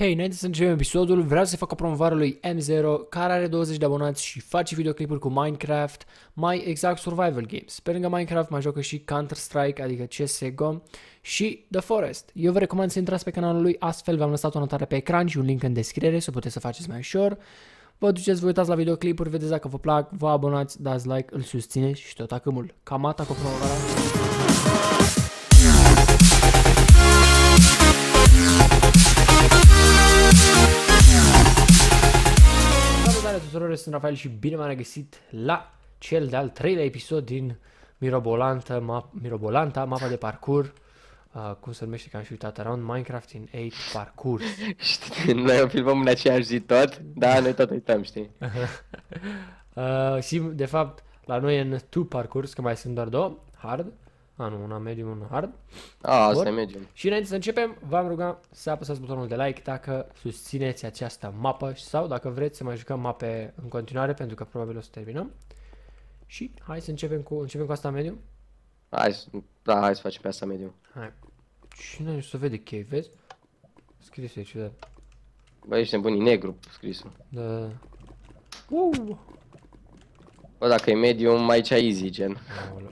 Hei, înainte să începem episodul, vreau să fac o promovare lui M0, care are 20 de abonați și face videoclipuri cu Minecraft, mai exact survival games. Pe lângă Minecraft mai joacă și Counter-Strike, adică CSGO și The Forest. Eu vă recomand să intrați pe canalul lui, astfel v-am lăsat o notare pe ecran și un link în descriere, să puteți să faceți mai ușor. Vă duceți, vă uitați la videoclipuri, vedeți dacă vă plac, vă abonați, dați like, îl susțineți și tot acâmul. Cam atât cu promovarea. Tuturor, sunt Rafael și bine m-am regăsit la cel de-al treilea episod din Mirobolanta, map, Mirobolanta mapa de parcurs, uh, cum se numește că am și uitat, Around Minecraft in 8 Parcours. Știi, noi o filmăm în aceeași zi tot, da, noi tot uităm, știi? Uh, și de fapt la noi e în 2 parcurs, că mai sunt doar două, hard, a nu, una medium, una hard. A, asta Bun. e medium. Și înainte să începem, v-am rugat să apăsați butonul de like dacă susțineți această mapă sau dacă vreți să mai jucăm mape în continuare, pentru că probabil o să terminăm. Și hai să începem cu, începem cu asta medium. Hai, să- da, hai să facem pe asta medium. Hai. Cine nu se vede chei, vezi? Scris aici, da. Bă, ești nebun, e negru scrisul. Da. Uh! Bă, dacă e medium, aici e easy, gen. Aoleu.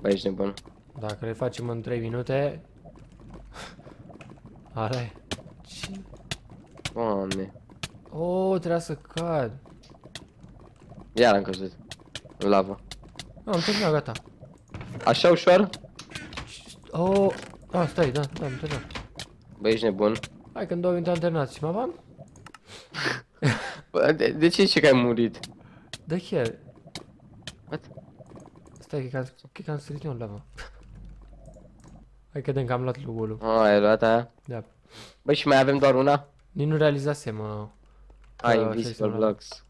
Bă, ești nebun. Dacă le facem în 3 minute... Are. Cine? Doamne. Oh, trebuia să cad. Iar am căzut. În lavă. Ah, am terminat, gata. Așa ușor? Oh, ah, stai, da, da, am terminat. Bă, ești nebun. Hai că în două minute am terminat. Și mă am? Bă, de, de ce zici că ai murit? Da, chiar. What? Stai, că am, că am sărit eu în lavă. Hai că că am luat lugul. A, ai luat aia? Da. Bă, și mai avem doar una? Nici nu realizasem, uh, Ai, că invisible așa-i semnat. blocks.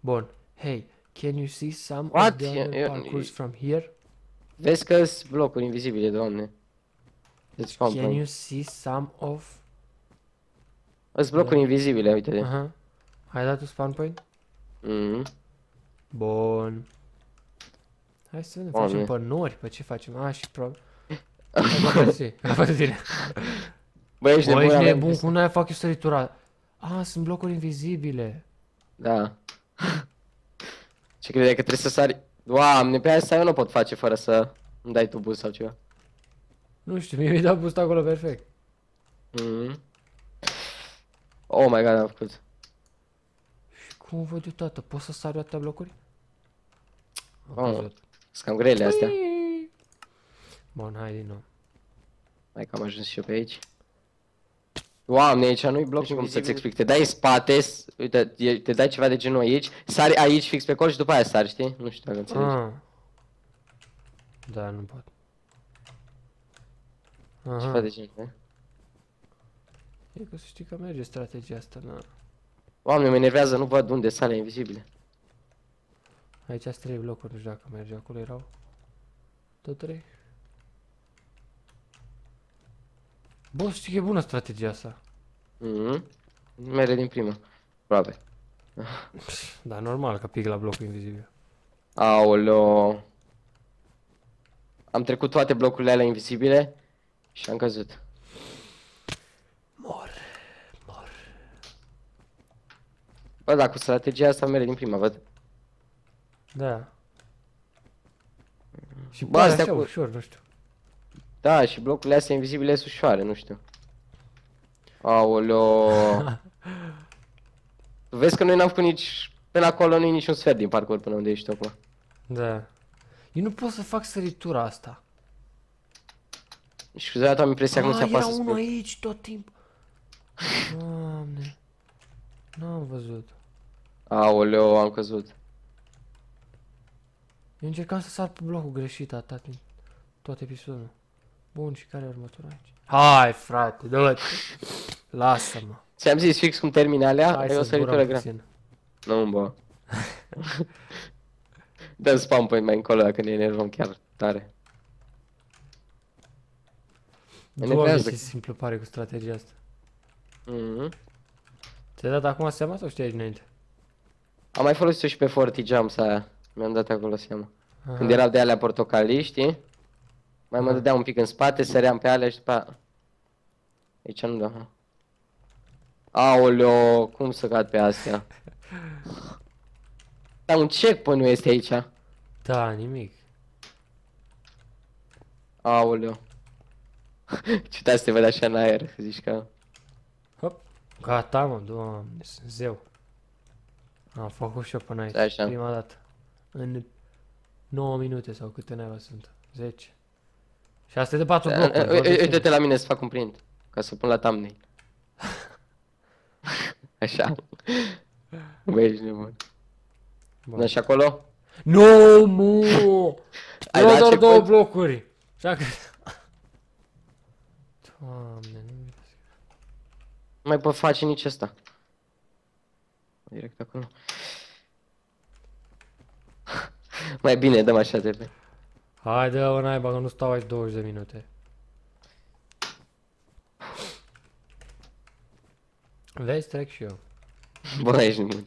Bun. Hey, can you see some What? of the Eu- other eu- parcours from here? Vezi că sunt blocuri invizibile, doamne. Deci spawn Can you point. see some of... Sunt blocuri invizibile, uite-te. Aha. Ai dat tu spawn point? Mhm. Bun. Hai să vedem, Doamne. facem pe nori, pe ce facem? A, și pro... Hai, bă, mersi. Pentru tine. Bă, ești Bă, nebun, ești avem nebun, peste- cum n-ai fac eu săritura? A, sunt blocuri invizibile. Da. Ce credeai că trebuie să sari? Doamne, pe asta eu nu pot face fără să îmi dai tu boost sau ceva. Nu știu, mie mi-ai dat boost acolo perfect. Mhm. Oh my god, am făcut. Și cum văd eu, tată? Pot să sar eu atâtea blocuri? Am Oh, căzut. Sunt cam grele astea. Ui. Bun, hai din nou. Hai că am ajuns și eu pe aici. Doamne, aici nu-i bloc cum să-ți explic. Te dai în spate, s- uite, e- te dai ceva de genul aici, sari aici fix pe colț și după aia sari, știi? Nu știu dacă înțelegi. Ah. Da, nu pot. Ceva Aha. de genul, eh? E că să știi că merge strategia asta, da. Doamne, mă enervează, nu văd unde sale invizibile. Aici sunt trei blocuri, nu știu dacă merge, acolo erau. Tot trei. Bă, știi că e bună strategia asta. Mhm. Mere din prima. Aproape. Da, normal că pic la blocul invizibil. Aoleo. Am trecut toate blocurile alea invizibile și am căzut. Mor, mor. Bă, dar cu strategia asta mere din prima, văd. Da. Și Bă, pare astea așa cu- ușor, nu știu. Da, și blocurile astea invizibile sunt ușoare, nu știu. Aoleo. Vezi că noi n-am făcut nici... Până acolo nu e niciun sfert din parcurs până unde ești tu acum. Da. Eu nu pot să fac săritura asta. Și câteodată am impresia că nu se Ah, era apasă unul spre... aici tot timpul. Doamne. N-am văzut. Aoleo, am căzut. Eu încercam să sar pe blocul greșit atât din tot episodul. Bun, și care e următorul aici? Hai, frate, dă-te. Lasă-mă. Ți-am zis fix cum termine alea, Hai e o să săritură zburăm grea. puțin. Nu, bă. Dă spam point mai încolo dacă ne enervăm chiar tare. Mă Doamne, enervează. ce simplu pare cu strategia asta. Mhm. Ți-ai dat acum seama sau știai dinainte? Am mai folosit-o și pe Forti Jumps aia. Mi-am dat acolo seama. Aha. Când erau de alea portocalii, știi? Mai mă Aha. dădeam un pic în spate, săream pe alea și după aia... Aici nu da. Aoleo, cum să cad pe astea? Dar un checkpoint nu este aici. Da, nimic. Aoleo. Ce să te văd așa în aer, să zici că... Hop. Gata, mă, doamne, sunt zeu. Am făcut și eu până aici, Stai așa. prima dată. În 9 minute sau câte naiba sunt? 10. Și asta e de 4 blocuri. vorbesc sincer. Uite-te la mine să fac un print. Ca să pun la thumbnail. Așa. Băi, ești nebun. Bun. Da, și acolo? Nu, mu! Ai Ai dat doar ce două pot? blocuri. Așa că... Doamne, nu Nu mai pot face nici asta. Direct acolo. Mai bine, dăm așa de Hai de o naiba că nu stau aici 20 de minute. Vezi, trec și eu. Bă, ești nebun.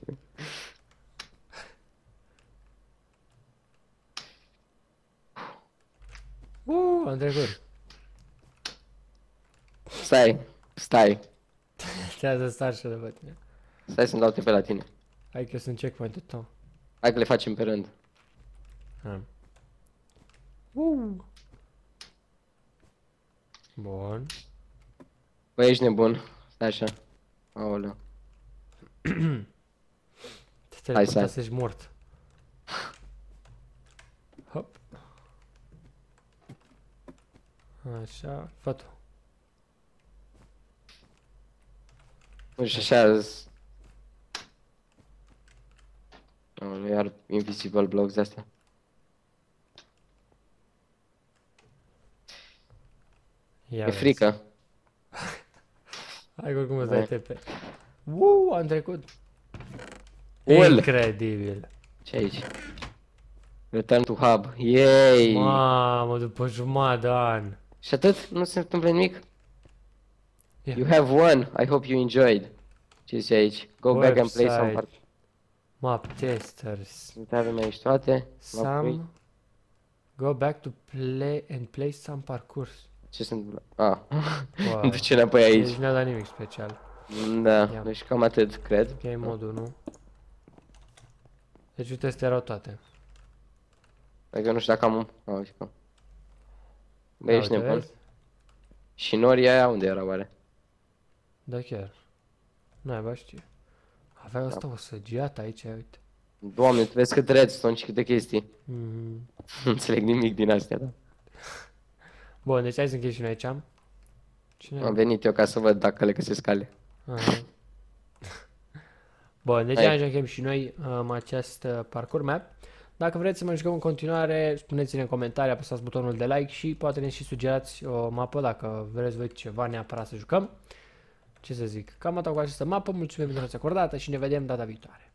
Uh, am trecut. Stai, stai. Te-a să star și de pe tine. Stai să-mi dau pe la tine. Hai că sunt checkpoint-ul tău. Hai că le facem pe rând. Hai. Uh. Bun. Bă, ești nebun. Stai așa. Aoleu. Te Hai, teleporta stai. să ești mort. Hop. Așa, fă tu. Nu știu, așa... z- Aoleu, iar invisible blocks de astea. Ia E vezi. frică. Hai că oricum îți Băi. dai TP. Uuu, am trecut. Well. Incredibil. ce aici? Return to hub. Yay! Mamă, după jumătate de an. Și atât? Nu se întâmplă nimic? Ia. You have won. I hope you enjoyed. Ce zice aici? Go back and play some Website. part. Map testers. Uite, avem aici toate. Mapuri. Some... Go back to play and play some parcours. Ce se întâmplă? Ah. Wow. Îmi duce înapoi Deci aici. n-a dat nimic special. Da, Ia. deci cam atât, cred. Game modul, nu? Deci uite, astea erau toate. Adică nu știu dacă am... Ah, uite că... Bă, Da, ești uite, nebun. vezi? Și noria aia unde era oare? Da, chiar. Nu ai știe. Avea asta o săgeată aici, uite. Doamne, tu vezi cât redstone și câte chestii. Mhm. Nu înțeleg nimic din astea, da. Bun, deci hai să închei și noi aici. Cine? Am venit eu ca să văd dacă le găsesc cale. Aha. Bun, deci Hai. hai jucăm și noi um, acest uh, parcurs map. Dacă vreți să mai jucăm în continuare, spuneți-ne în comentarii, apăsați butonul de like și poate ne și sugerați o mapă dacă vreți voi ceva neapărat să jucăm. Ce să zic, cam atât cu această mapă, mulțumim pentru atenția acordată și ne vedem data viitoare.